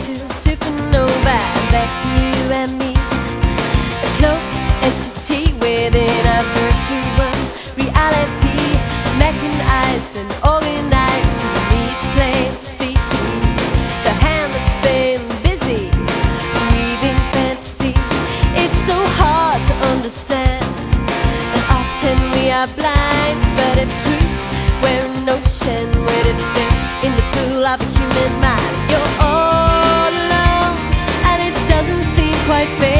to supernova, back to you and me. A cloaked entity within a virtual reality, mechanized and organized to meet plain to see. The hand that's been busy weaving fantasy. It's so hard to understand, and often we are blind. But if truth were an ocean, it quite fair.